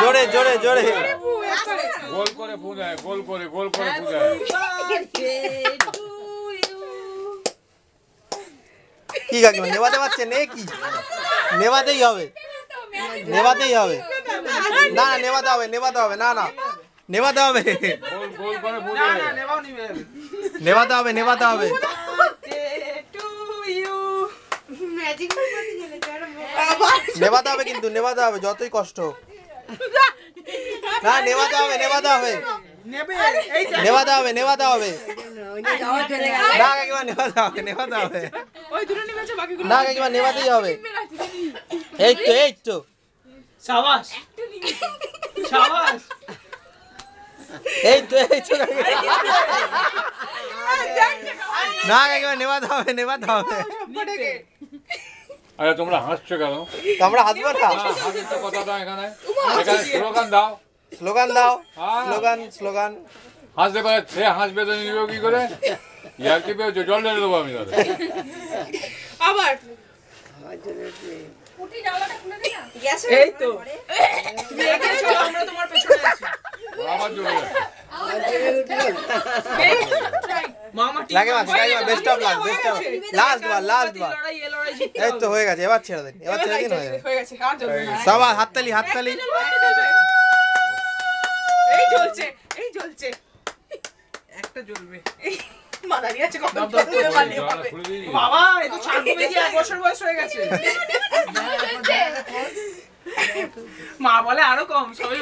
জোরে জোরে জোরে। গোল করে ফু গোল করে গোল করে ফু কি কাকিমা নেভাতে পারছে নে কি? নেভাতেই হবে। নেভাতেই হবে। না না নেভাতে হবে নেভাতে হবে না না। নেভাতে হবে। গোল গোল করে ফু দেয় নেভাতে হবে নেভাতে হবে। নেভাতে হবে কিন্তু নেভাতে হবে যতই কষ্ট হোক। না নেভাতে হবে নেভাতে হবে। নেভাতে হবে নেভাতে হবে। না কাকিমা নেভাতে হবে নেভাতে হবে। না কাকিমা নেভাতেই হবে। এই তো এই তো। সাবাস। সাবাস। এই তো এই তো কাকিমা। না কাকিমা নেভাতে হবে নেভাতে হবে। আরে তোমরা হাসছো কেন? তো আমরা হাসবো না? না, হাসির তো কথা দাও এখানে এখানে স্লোগান দাও। স্লোগান দাও হ্যাঁ। Slogan slogan. হাসতে পারে সে হাসবে তো নিবে কি করে? ইয়ার কি পেয়েছ? জল ঢেলে দেবো আমি তাহলে। আবার। এই তো। আমরা তোমার পেছনে আছি। আবার জোরে লাগে মাসি লাগে best of luck best of last bar last বার এই তো হয়ে গেছে এবার ছেড়ে দিন এবার ছেড়ে দিন হয়ে গেছে। সবার হাততালি হাততালি। এই জ্বলছে এই জ্বলছে। একটা জ্বলবে। বাবা এ তো এক বছর বয়স হয়ে গেছে। মা বলে আরও কম সবাই